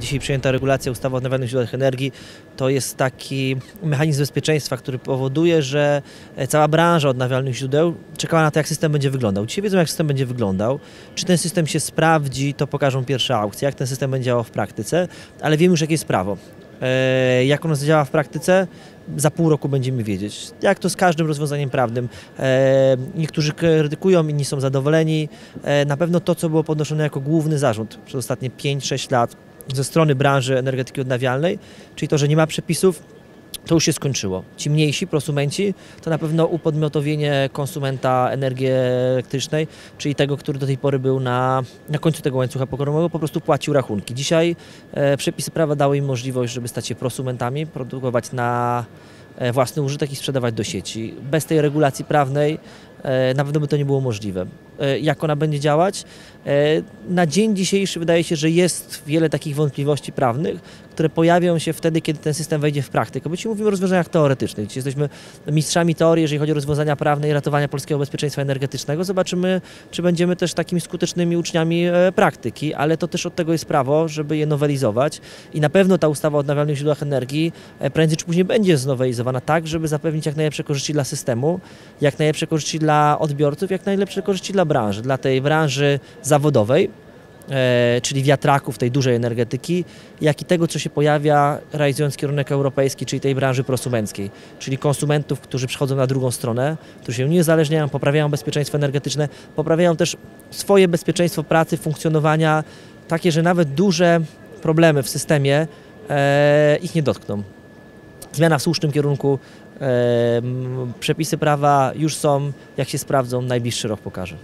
dzisiaj przyjęta regulacja ustawy o odnawialnych źródłach energii to jest taki mechanizm bezpieczeństwa, który powoduje, że e, cała branża odnawialnych źródeł czekała na to, jak system będzie wyglądał. Dzisiaj wiedzą, jak system będzie wyglądał. Czy ten system się sprawdzi, to pokażą pierwsze aukcje, jak ten system będzie działał w praktyce, ale wiemy już, jakie jest prawo. E, jak ono zadziała w praktyce, za pół roku będziemy wiedzieć. Jak to z każdym rozwiązaniem prawnym. E, niektórzy krytykują, inni są zadowoleni. Na pewno to, co było podnoszone jako główny zarzut przez ostatnie 5-6 lat ze strony branży energetyki odnawialnej, czyli to, że nie ma przepisów, to już się skończyło. Ci mniejsi prosumenci to na pewno upodmiotowienie konsumenta energii elektrycznej, czyli tego, który do tej pory był na, na końcu tego łańcucha pokarmowego, po prostu płacił rachunki. Dzisiaj e, przepisy prawa dały im możliwość, żeby stać się prosumentami, produkować na e, własny użytek i sprzedawać do sieci. Bez tej regulacji prawnej e, na pewno by to nie było możliwe. E, jak ona będzie działać? E, na dzień dzisiejszy wydaje się, że jest wiele takich wątpliwości prawnych, które pojawią się wtedy, kiedy ten system wejdzie w praktykę. Bo dzisiaj mówimy o rozwiązaniach teoretycznych. Dzisiaj jesteśmy mistrzami teorii, jeżeli chodzi o rozwiązania prawne i ratowania polskiego bezpieczeństwa energetycznego. Zobaczymy, czy będziemy też takimi skutecznymi uczniami e, praktyki, ale to też od tego jest prawo, żeby je nowelizować i na pewno ta ustawa o odnawialnych źródłach energii prędzej czy później będzie znowelizowana tak, żeby zapewnić jak najlepsze korzyści dla systemu, jak najlepsze korzyści dla odbiorców, jak najlepsze korzyści dla branży, dla tej branży zawodowej, e, czyli wiatraków, tej dużej energetyki, jak i tego, co się pojawia realizując kierunek europejski, czyli tej branży prosumenckiej, czyli konsumentów, którzy przychodzą na drugą stronę, którzy się uniezależniają, poprawiają bezpieczeństwo energetyczne, poprawiają też swoje bezpieczeństwo pracy, funkcjonowania, takie, że nawet duże problemy w systemie e, ich nie dotkną. Zmiana w słusznym kierunku, e, przepisy prawa już są, jak się sprawdzą, najbliższy rok pokaże.